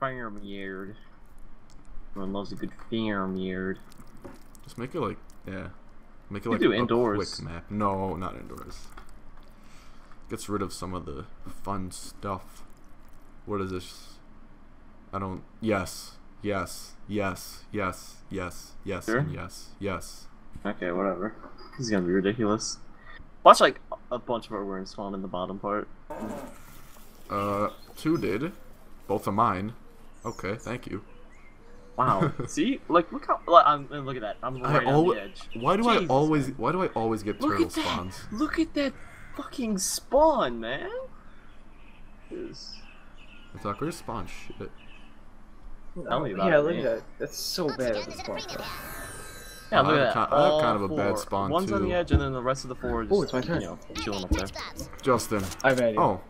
farmyard. Everyone loves a good farmyard. Just make it like yeah. Make it You like do a indoors. quick map. No, not indoors. Gets rid of some of the fun stuff. What is this? I don't. Yes. Yes. Yes. Yes. Yes. Yes. Sure. And yes. Yes. Okay, whatever. This is gonna be ridiculous. Watch like a bunch of our worms spawn in the bottom part. Uh, two did. Both of mine. Okay, thank you. Wow. See, like look how like, I'm, and look at that. I'm I right on always. the edge. Why do I always? man. Why do I always get Look turtle at that. spawns? Look at that fucking spawn, man. Is- It's like spawn shit. Tell me about yeah, it, look at that. That's so bad at this point. Yeah, look at that. ki- I have kind of a bad four. spawn, One's on the edge, and then the rest of the four are oh, just Oh, it's my turn. you know chilling up there. Justin. I've had it. Oh,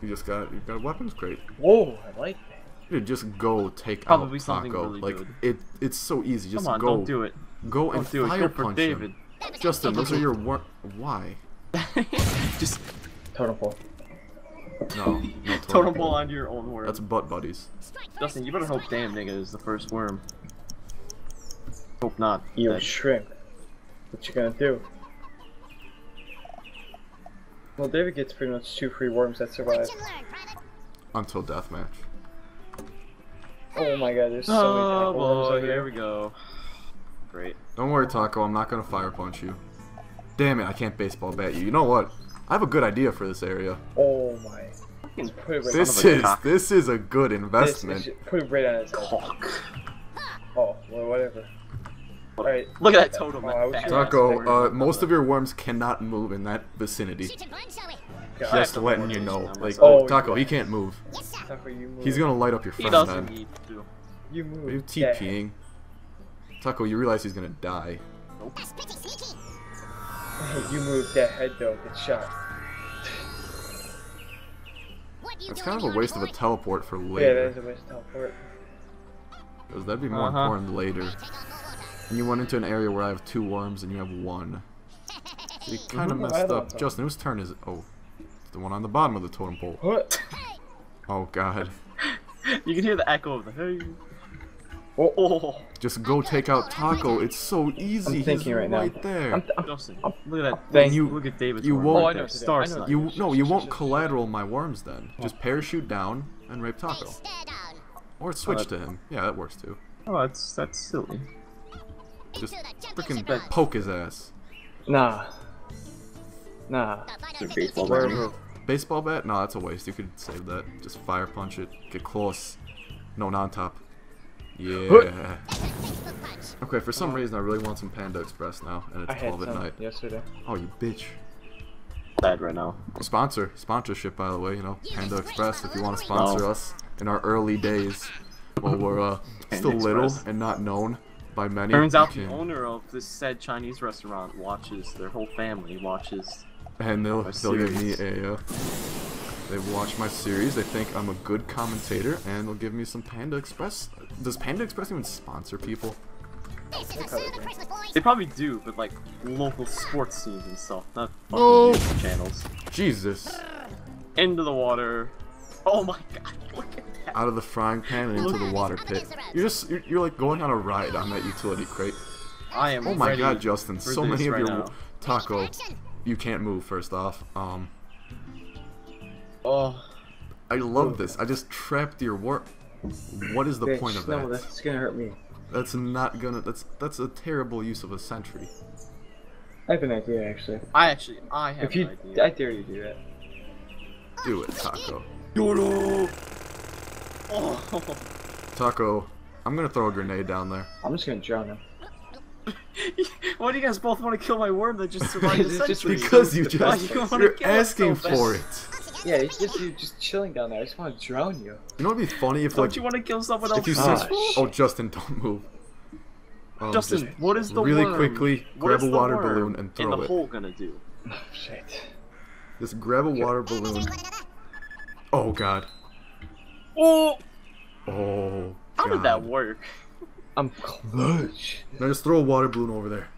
you just got you got a weapons crate. Whoa, I like that. Dude, just go take Probably out something Taco. really like good. it, it's so easy. Just Come on, go, don't do it. go and Don't do it. fire Go for punch David. him. Justin, those are your wor- Why? just Totem pole. No, no totem totem pole. ball onto your own worm. That's butt buddies. Justin, you better hope damn nigga is the first worm. Hope not. You That- shrimp. What you gonna do? Well, David gets pretty much two free worms that survive. Until deathmatch. Oh my god, there's so many Oh type boy, out here here. we go. Great. Don't worry, Taco. I'm not gonna fire punch you. Damn it! I can't baseball bat you. You know what? I have a good idea for this area. Oh my. Fucking Put it right This is cock. this is a good This, investment. this- put it right on his head. cock. Oh, well, whatever. Alright. Look at that totem. Oh, that I was fat gonna ass Taco, uh, most of your worms cannot move in that vicinity. God, Just letting you know. Like, Oh, Taco, he can't move. Tucker, you move. He's gonna light up your He friend doesn't then. need to. You move. Are you Yeah. TPing? Taco, you realize he's gonna die. Hey, you move that head though, get shot. It's kind of a waste of a teleport for Yeah, that later. a waste of teleport. Because that'd be more Uh-huh. important later. And you went into an area where I have two worms and you have one. So you kind of messed up. Justin, whose turn is it? Oh, it's the one on the bottom of the totem pole. What? Oh god. You can hear the echo of the hey. Oh, Oh, Just go take out Taco. It's so easy. I'm thinking He's right now. right there. I'm, I'm, Justin, look at that. Thank you. Look at David's you won't- Oh, I know today. Star I know You no, you won't collateral my worms then. Just parachute down and rape Taco, or switch Uh, to him. Yeah, that works too. Oh, that's that's silly. Just freaking poke his ass. nah. Nah. baseball Where bat. move? Baseball bat? No, that's a waste. You could save that. Just fire punch it. Get close. No, non top. Yeah. Okay, for some reason I really want some Panda Express now, and I it's had 12 at night. yesterday. Oh, you bitch. Bad right now. Sponsor. Sponsorship, by the way. You know, Panda Express, if you want to sponsor Oh. us in our early days while we're uh, Panda still little and not known by many. Turns out the owner of this said Chinese restaurant watches. Their whole family watches. And they'll, they'll give me a. Uh, they watch my series. They think I'm a good commentator, and they'll give me some Panda Express. Does Panda Express even sponsor people? They probably do, but like local sports teams and stuff, not fucking Oh. YouTube channels. Jesus! Into the water. Oh my god! Look at that. Out of the frying pan and into the water pit. You're just you're, you're like going on a ride on that utility crate. I am. Oh my God, Justin! So many of right your now. taco. You can't move. First off, um, Oh, I love this. I just trapped your work. What is the Bitch, point of that? no, that? that's gonna hurt me. That's not gonna. That's that's a terrible use of a sentry. I have an idea actually. I actually, I have If you, an idea. I dare you do that. Do it, Taco. Oh. Taco, I'm gonna throw a grenade down there. I'm just gonna drown him. Why do you guys both want to kill my worm that just survived the It's just sentry? Because you Why just you wanna you're kill asking so for it. Yeah, it's just you just chilling down there. I just want to drown you. You know what'd be funny if Don't like you want to kill someone else? if you Gosh. said, "Oh, Justin, don't move." Um, Justin, just what is the really worm? quickly grab a water balloon and throw in throw the it. hole gonna do? Oh, shit. Just grab a water balloon. Oh God. Oh, Oh. how did that work? I'm clutch. Now just throw a water balloon over there.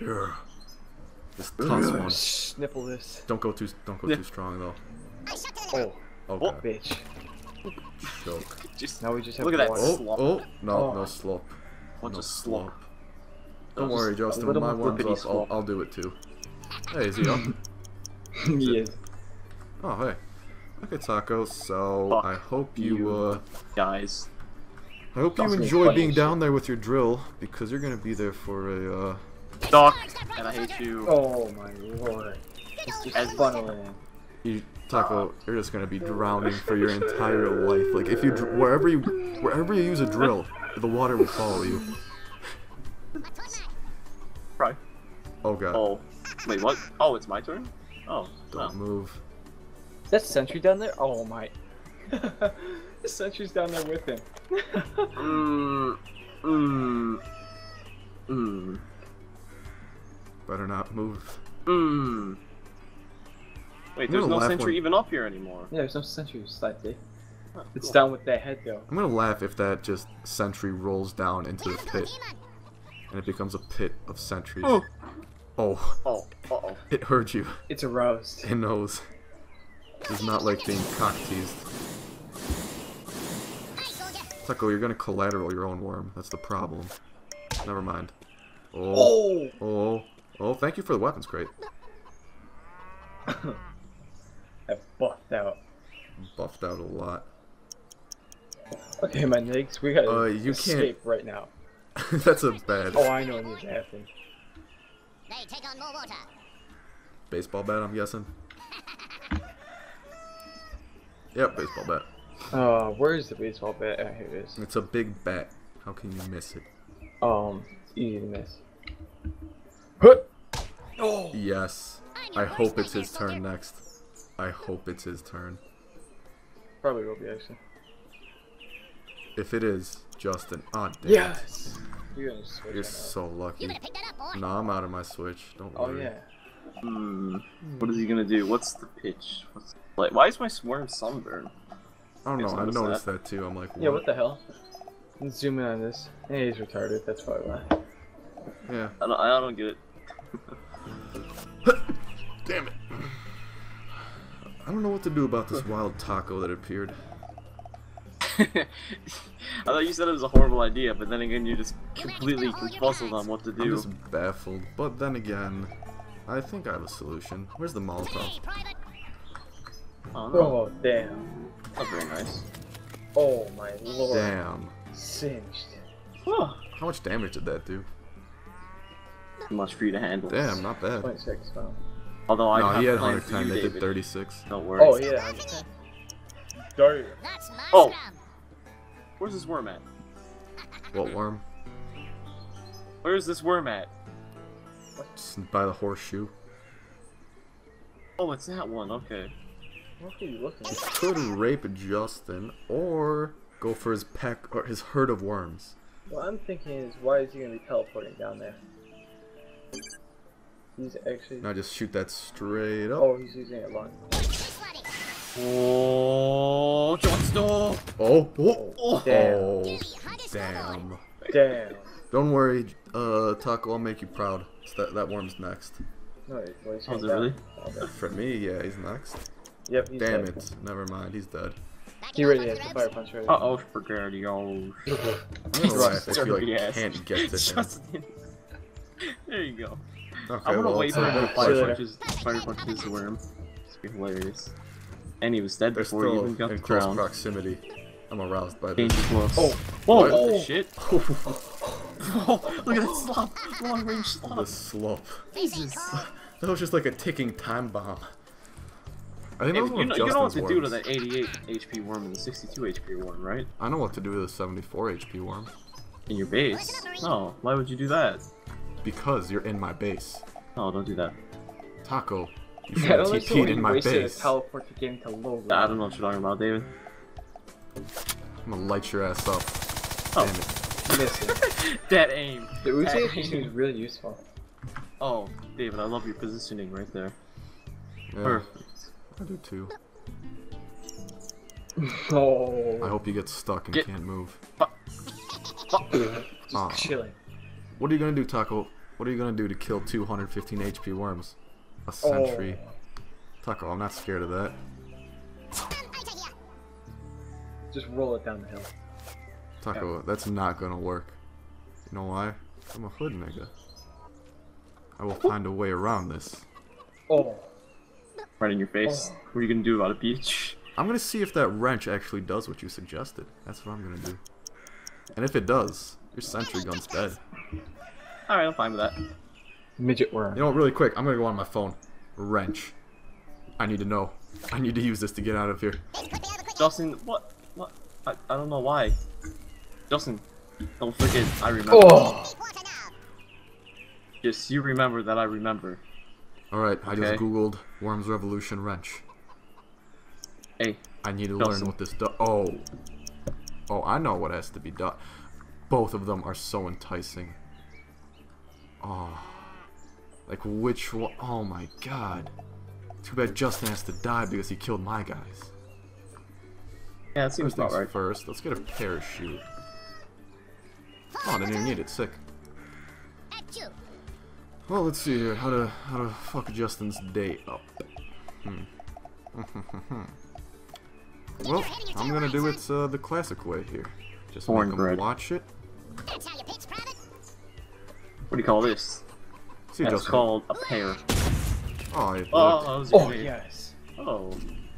Yeah. Just toss one. Sniffle this. Don't go too. Don't go Yeah. too strong though. Oh, Oh Oh. God. bitch. Choke. Just Now we just have Look at that water. Oh, Slop. oh, no, Oh. no slop. bunch no of slop. Don't worry, Justin. little My more one's up. I'll. I'll do it too. Hey, is he up? yes. Oh, hey. Okay, Taco. So Fuck I hope you, you. uh, Guys. I hope you enjoy funny being shit. down there with your drill because you're gonna be there for a. uh... Doc, and I hate you. Oh my lord. As- funneling. You, Taco, you're just gonna be drowning for your entire life. Like if you dr- wherever you wherever you use a drill, the water will follow you. Right. Oh god. Oh. Wait, what? Oh, it's my turn? Oh. Don't no. move. Is that sentry down there? Oh my. The sentry's down there with him. Mmm. Mmm. Mmm. Better not move. Mmm. Wait, I'm there's no sentry when- even up here anymore. yeah, there's no sentry slightly. Oh, It's cool. down with that head though. I'm gonna laugh if that just sentry rolls down into the pit and it becomes a pit of sentries. Oh. Oh, Oh, uh-oh. it heard you. It's a roast. It knows. It's not like being cock teased. Taco, you're gonna collateral your own worm. That's the problem. Never mind. Oh, Oh! oh, oh! Thank you for the weapons crate. I've buffed out. Buffed out a lot. Okay, my legs, we gotta Uh, you can't- escape right now. That's a bad Oh, I know what needs to happen. They take on more water. baseball bat. I'm guessing. Yep, baseball bat. Uh, where's the baseball bat? Oh, here it is. It's a big bat. How can you miss it? Um, it's easy to miss. Hut! Oh! Yes. I hope it's his turn next. I hope it's his turn. Probably will be actually. If it is, Justin. Ah, damn. Yes! You're gonna switch You're right so You lucky. better pick that up, boy. No, I'm out of my switch. Don't Oh worry. yeah. Hmm. What is he gonna do? What's the pitch? What's like? Why is my sworn sunburn? I don't know. Yes, I noticed noticed that. too. I'm like, what? Yeah, what the hell? Let's zoom in on this. Hey, he's retarded. That's probably why. Yeah. I don't, I don't get it. Damn it. I don't know what to do about this wild taco that appeared. I thought you said it was a horrible idea, but then again, you just completely puzzled on what to do. I'm just baffled. But then again, I think I have a solution. Where's the Hey, Molotov? private. Oh no, Oh, damn. Not very nice. Oh, my lord. Damn. Singed. Oh, How much damage did that do? too much for you to handle. Damn, not bad. 26, wow. Although I No, have he had plans for 110. you, They did 36. Don't worry. Oh, yeah, 110. Darn. That's my Oh. Where's this worm at? What worm? Where's this worm at? Just by the horseshoe. Oh, it's that one. Okay. What are you looking at? Could rape Justin or go for his pack or his herd of worms. What I'm thinking is, why is he gonna be teleporting down there? He's actually. Now just shoot that straight up. Oh, he's using it long. This buddy. Oh, Jon Snow! Oh, oh, Oh, Damn. oh, damn. Damn. Don't worry, uh, Taco, I'll make you proud. It's that that worm's next. No, wait, well, he's Oh, is it really? For me, yeah, he's next. Yep, he's Damn dead. it. Never mind, he's dead. He it already has the the fire ropes. punch ready. Uh oh, spaghetti-o. I'm gonna laugh if you Dirty like ass. can't get to him. There you go. Okay, I'm gonna well, wait for a him to fire fight. punch his, fire punch his worm. It's be hilarious. And he was dead They're before he even got in the close crown. proximity. I'm aroused by this. close. Oh. Whoa, What? holy Oh. shit. oh, look at that slop. Long range slop. The slope. Facing cold. That was just like a ticking time bomb. I think Hey, those you, were know, you know what to Justin's do to worms. that 88 HP worm and the 62 HP worm, right? I know what to do with a 74 HP worm. In your base. Oh, why would you do that? Because you're in my base. Oh, don't do that. Taco, you I should don't have understand TP'd why in you my wasted base. a teleport to get into low I don't know what you're talking about, David. I'm gonna light your ass up. Oh. Damn it. Missing. Dead aim. The Uzi Dead actually really useful. Oh, David, I love your positioning right there. Yeah, Perfect. I do too. Oh. I hope you get stuck and Get- can't move. Just Aw. chilling. What are you gonna do, Taco? What are you gonna do to kill 215 HP worms? A sentry. Oh. Taco, I'm not scared of that. Stand right here. Just roll it down the hill. Taco, that's not gonna work. You know why? I'm a hood nigga. I will find a way around this. Oh. Right in your face. Oh. What are you gonna do about a beach? I'm gonna see if that wrench actually does what you suggested. That's what I'm gonna do. And if it does, your sentry gun's dead. Alright, I'm fine with that. Midget worm. You know what, really quick, I'm gonna go on my phone. Wrench. I need to know. I need to use this to get out of here. Let's put the other quick. Justin, what? What? I, I don't know why. Justin, don't forget, I remember. Oh. Deep water now. Yes, you remember that I remember. Alright, I just googled Worms Revolution wrench. Hey, I need to Nelson. learn what this does. Oh. Oh, I know what has to be done. Both of them are so enticing. Oh. Like, which one? Oh my god. Too bad Justin has to die because he killed my guys. yeah, it seems First about right. first, let's get a parachute. Oh, I didn't even need it. Sick. At you. Well, let's see here. How to how to fuck Justin's day up. Hmm. well, I'm gonna do it uh, the classic way here. Just make him watch it. That's how you pitch, Private. What do you call this? See, That's Justin. called a pair. Oh, it Oh, that was Oh yes. Oh.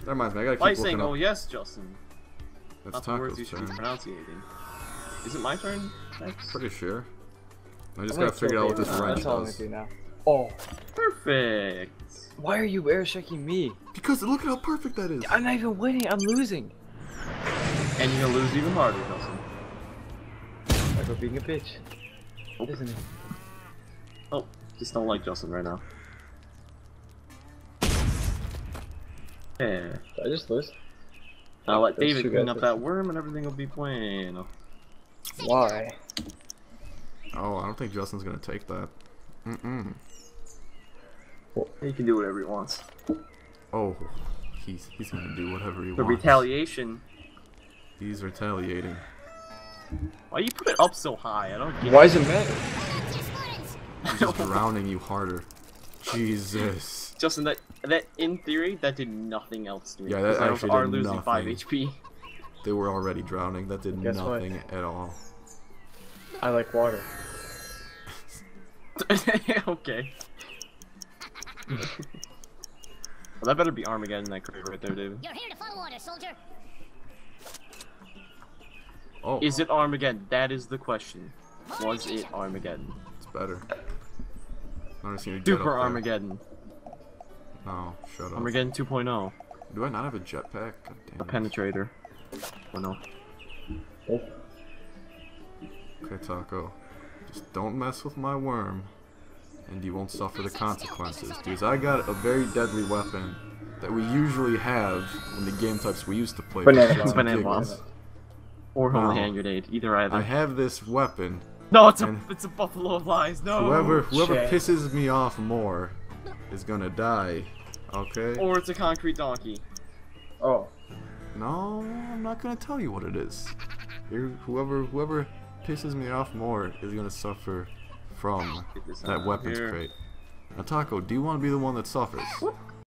That reminds me. I gotta keep Why are you keep saying, looking oh yes, Justin? That's Not the words you Taco's should be turn. pronunciating. Is it my turn next? Pretty sure. I just I'm gotta figure out what this David. wrench That's all I'm does. now. Oh. Perfect. Why are you air checking me? Because look at how perfect that is. I'm not even winning. I'm losing. And you're gonna lose even harder, Justin. Like we're being a bitch. Nope. Isn't it? Oh, just don't like Justin right now. Yeah. Did I just lose? Now let Those David clean up that worm and everything will be bueno. Why? Oh, I don't think Justin's gonna take that. Mm-mm. He can do whatever he wants. Oh, he's he's gonna do whatever he The wants. retaliation. He's retaliating. Why you put it up so high? I don't get Why does it matter? Just Lawrence. He's just drowning you harder. Jesus. Justin, that that in theory that did nothing else to me. Yeah, that 'cause I actually are did losing five. HP. They were already drowning. That did Guess what? nothing at all. I like water. okay. well, that better be Armageddon that crate right there, David. You're here to follow orders, soldier. Oh, Is it Armageddon? That is the question. Was it Armageddon? it's better. I'm just gonna get up Super. Armageddon. No, shut up. Armageddon 2.0. Do I not have a jetpack? God A damn it. penetrator. Oh no. Oh. Okay, Taco. Just don't mess with my worm, and you won't suffer the consequences. Because I got a very deadly weapon that we usually have in the game types we used to play. Banana for shits bomb. and Banana giggles. bomb. Or homely No. Um, hand grenade. Either either. I have this weapon. no, it's a it's a buffalo of lies. No. Whoever oh, whoever shit. pisses me off more is gonna die. Okay? Or it's a concrete donkey. Oh. No, I'm not gonna tell you what it is. You're, whoever whoever pisses me off more is gonna suffer from that weapons here. crate. Now, Taco, do you want to be the one that suffers?